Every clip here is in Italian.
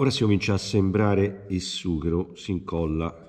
Ora si comincia a sembrare il sughero, si incolla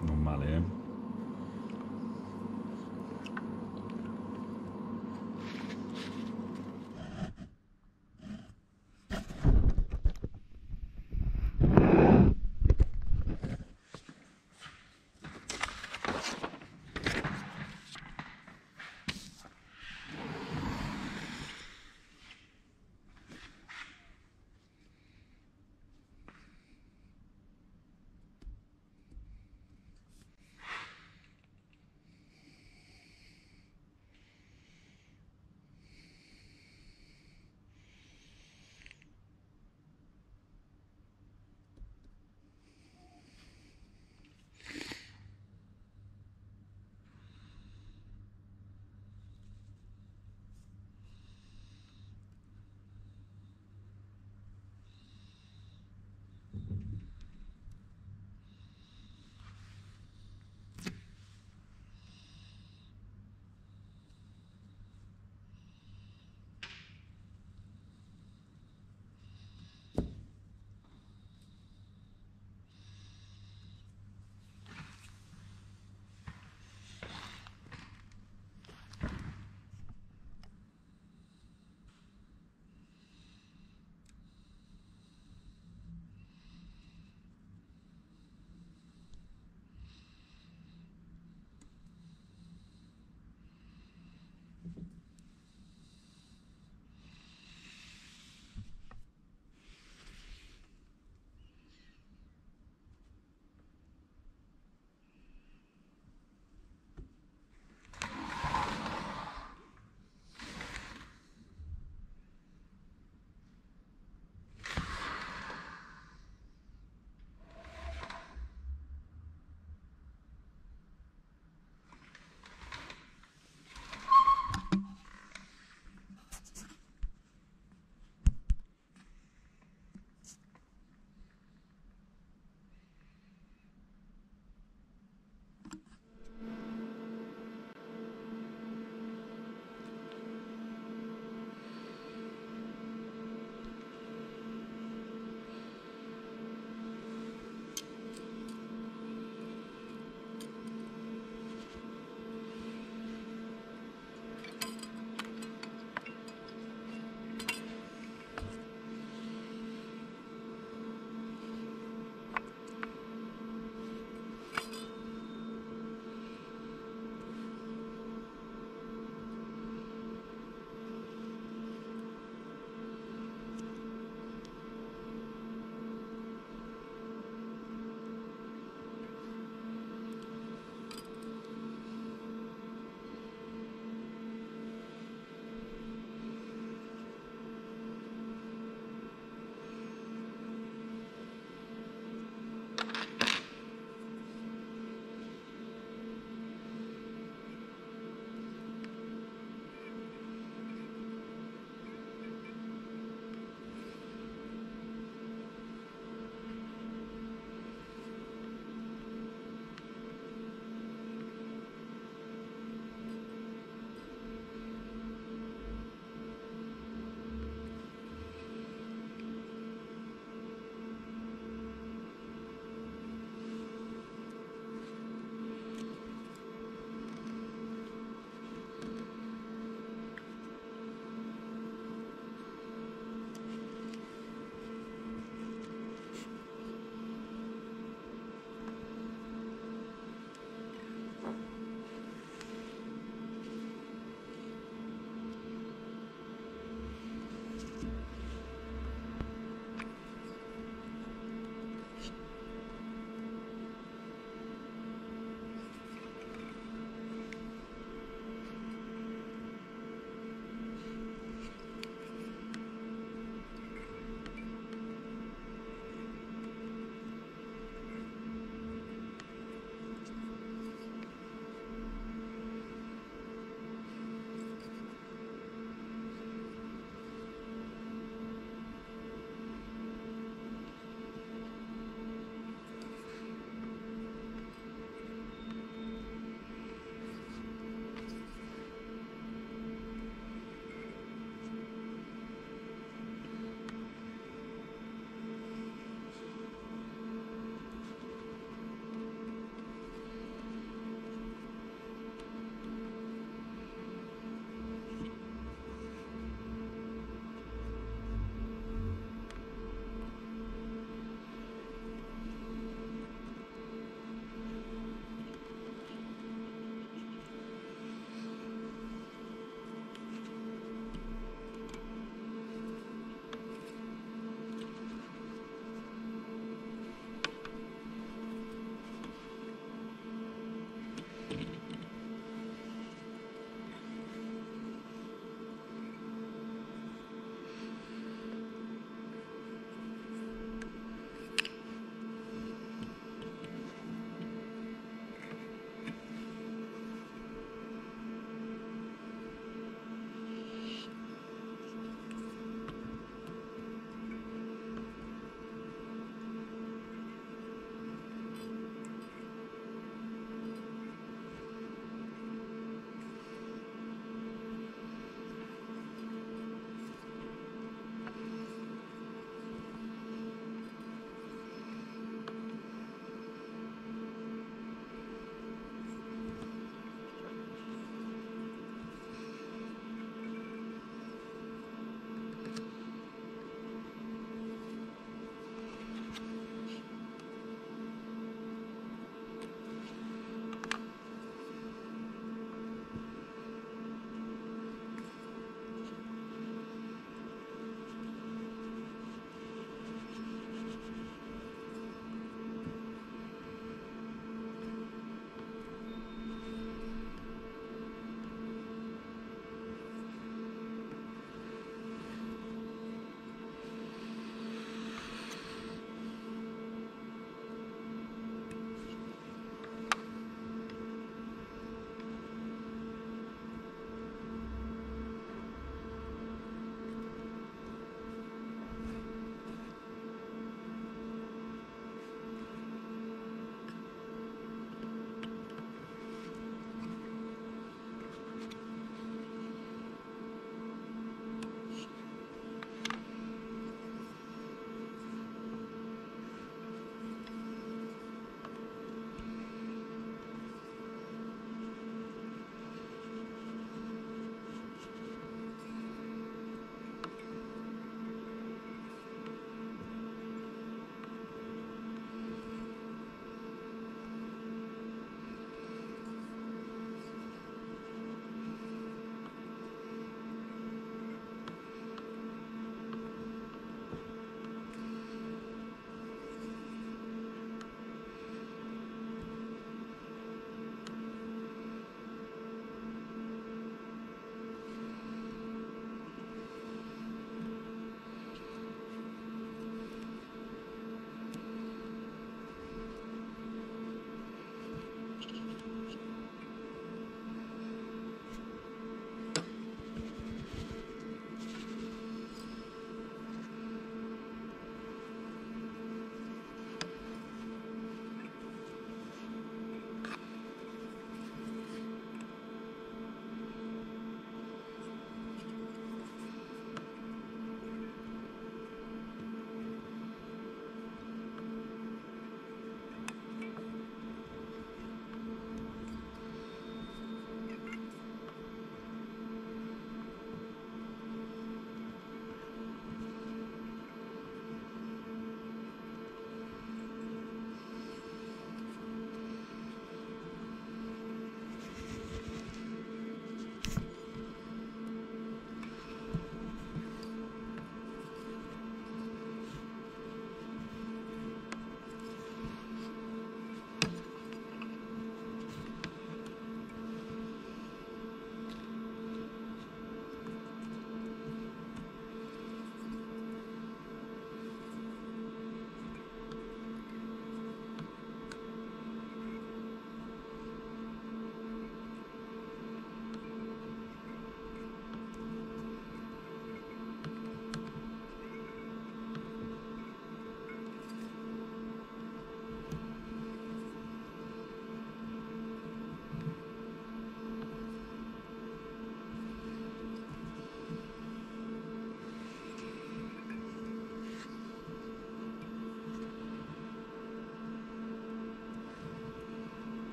Non eh?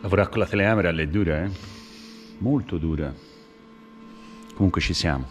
Lavorare con la telecamera è dura, eh? Molto dura. Comunque ci siamo.